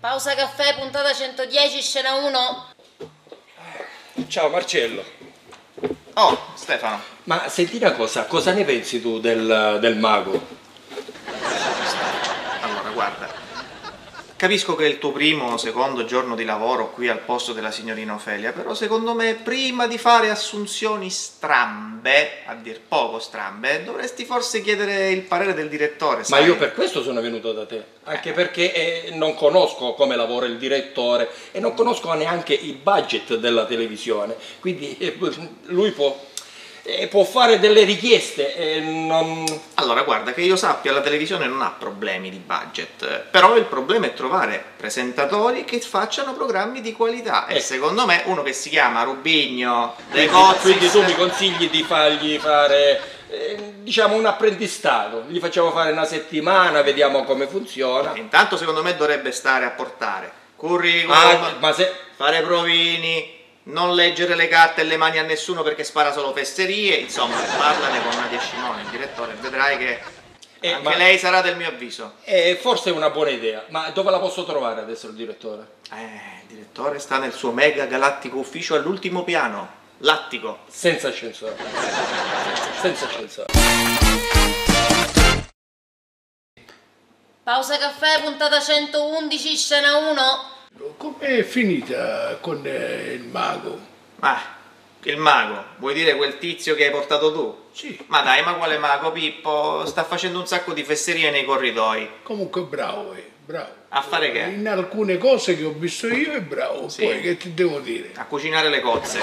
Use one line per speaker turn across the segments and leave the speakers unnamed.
Pausa caffè, puntata 110, scena 1.
Ciao Marcello.
Oh, Stefano.
Ma senti una cosa, cosa ne pensi tu del, del mago?
Allora, guarda. Capisco che è il tuo primo o secondo giorno di lavoro qui al posto della signorina Ofelia, però secondo me prima di fare assunzioni strambe, a dir poco strambe, dovresti forse chiedere il parere del direttore,
Ma
sai?
io per questo sono venuto da te, anche perché eh, non conosco come lavora il direttore e non conosco neanche il budget della televisione, quindi eh, lui può, eh, può fare delle richieste e non...
Allora, guarda, che io sappia, la televisione non ha problemi di budget, però il problema è trovare presentatori che facciano programmi di qualità e
Eh.
secondo me uno che si chiama Rubigno, De
Quindi,
Cozzi,
quindi tu mi consigli di fargli fare eh, diciamo un apprendistato, gli facciamo fare una settimana, vediamo come funziona.
Intanto secondo me dovrebbe stare a portare curriculum,
Ah, ma se...
fare provini, non leggere le carte e le mani a nessuno perché spara solo fesserie, insomma, parlane con Nadia Scimone, il direttore, vedrai che
Eh,
anche
ma-
lei sarà del mio avviso.
Eh, forse è una buona idea, ma dove la posso trovare adesso il direttore?
Eh, il direttore sta nel suo mega galattico ufficio all'ultimo piano, lattico.
Senza ascensore. Senza ascensore.
Pausa caffè, puntata 111, scena 1.
Com'è finita con eh, il mago?
Ah, il mago, vuoi dire quel tizio che hai portato tu?
Sì.
Ma dai, ma quale mago, Pippo? Sta facendo un sacco di fesserie nei corridoi.
Comunque bravo, eh, bravo.
A fare che?
In alcune cose che ho visto io è bravo,
Sì.
poi che ti devo dire?
a cucinare le cozze.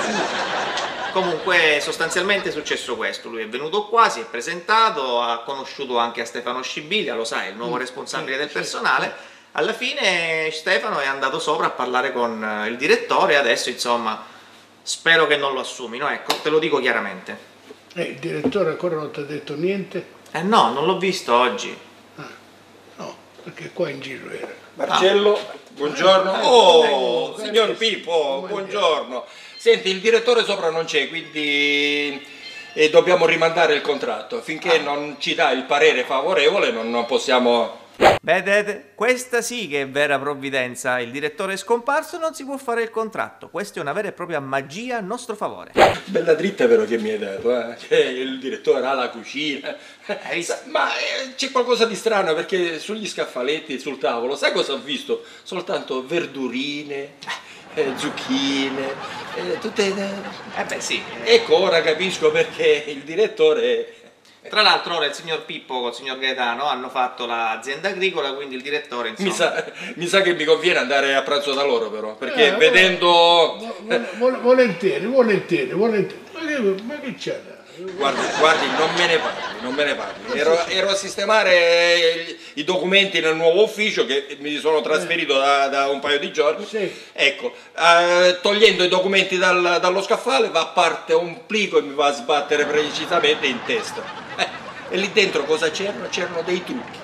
Comunque, sostanzialmente è successo questo: lui è venuto qua, si è presentato, ha conosciuto anche a Stefano Scibilia, lo sai, il nuovo responsabile
sì,
del
sì,
personale. Alla fine Stefano è andato sopra a parlare con eh, il direttore e adesso, insomma, spero che non lo assumino, ecco, te lo dico chiaramente.
Eh, il direttore ancora non ti ha detto niente?
Eh no, non l'ho visto oggi.
No, perché qua in giro era.
Marcello, buongiorno.
Eh,
Oh,
prego,
signor
prego,
Pippo,
come
buongiorno. Senti, il direttore sopra non c'è, quindi eh, dobbiamo rimandare il contratto. Finché non ci dà il parere favorevole non, non possiamo...
Vedete, questa sì che è vera provvidenza. Il direttore è scomparso non si può fare il contratto. Questa è una vera e propria magia a nostro favore.
Bella dritta però che mi hai dato, eh? Che il direttore ha la cucina. Sa- Ma eh, c'è qualcosa di strano perché sugli scaffaletti sul tavolo, sai cosa ho visto? Soltanto verdurine, eh, zucchine, eh, tutte...
Eh beh sì.
Ecco, ora capisco perché il direttore...
Tra l'altro ora il signor Pippo con il signor Gaetano hanno fatto l'azienda agricola, quindi il direttore insomma...
Mi sa, mi sa che mi conviene andare a pranzo da loro però, perché
Eh,
vedendo...
Vo- vol- vol- volentieri, volentieri, volentieri. Ma che, ma che c'è?
Guardi, guardi, non me ne parli, non me ne parli. Ero, ero a sistemare i- i documenti nel nuovo ufficio che mi sono trasferito da, da un paio di giorni.
Sì.
Ecco, eh, togliendo i documenti dal- dallo scaffale va a parte un plico e mi va a sbattere precisamente in testa. Eh, e lì dentro cosa c'erano? C'erano dei trucchi.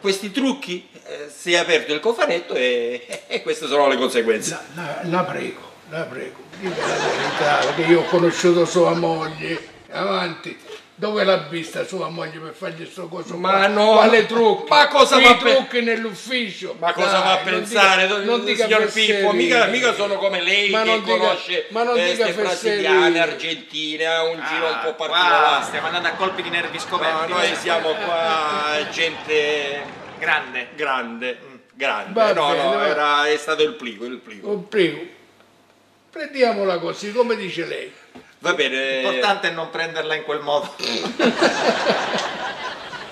Questi trucchi eh, si è aperto il cofanetto e, e queste sono le conseguenze.
La, la- la prego, la prego, dica la verità, perché io ho conosciuto sua moglie. Avanti, dove l'ha vista sua moglie per fargli sto coso?
Ma
qua?
no,
Quale trucchi?
ma cosa va
trucchi nell'ufficio.
Ma cosa
Dai,
va a
non
pensare,
dica- non dica
signor. Pippo? Mica, mica sono come lei
Ma
che
non dica-
conosce
ma non
eh,
dica
brasiliane, argentine, ha un giro un po'
Ah,
particolare.
stiamo andando a colpi di nervi
No,
scoperti.
noi siamo qua gente
Grande.
grande, grande.
Va
no,
bene,
no,
va.
era, è stato il plico, il plico.
Oh, prego, prendiamola così, come dice lei.
Va bene,
L'importante è non prenderla in quel modo.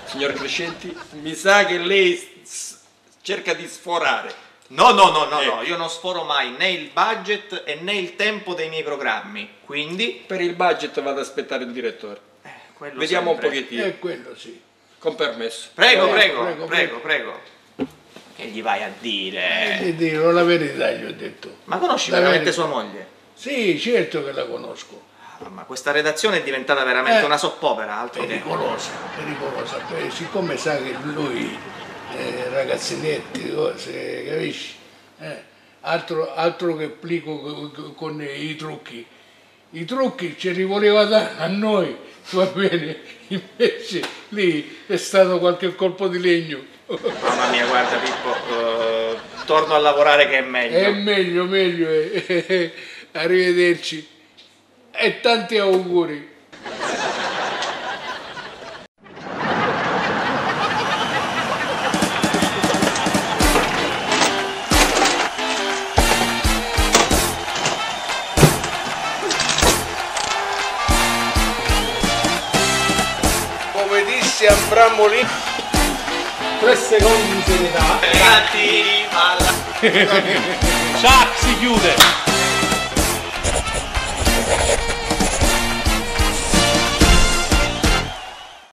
signor Crescenti, mi sa che lei s- cerca di sforare.
No, no, no, no,
Ecco.
no, io non sforo mai né il budget e né il tempo dei miei programmi. Quindi,
Per il budget vado ad aspettare il direttore.
eh,
Vediamo
sempre.
un pochettino,
È quello sì.
con permesso.
Prego,
Prego,
prego,
prego,
prego, prego. Che gli vai a dire?
Ti dirò la verità, gli ho detto.
Ma conosci
La
veramente
verità.
sua moglie?
Sì, certo che la conosco.
Ah, Ma questa redazione è diventata veramente
Eh.
una soppopera, altro che...
Pericolosa, pericolosa. Siccome sa che lui, eh, ragazzinetti, cose, capisci? Eh, altro, altro che plico co- co- con i trucchi. I trucchi ce li voleva dare a noi, va bene? Invece lì è stato qualche colpo di legno.
Mamma mia, guarda Pippo, eh, torno a lavorare che è meglio.
È meglio, meglio. eh. Arrivederci. E tanti auguri. Come disse Abramo lì,
Tre secondi di serietà. Ciao, si chiude.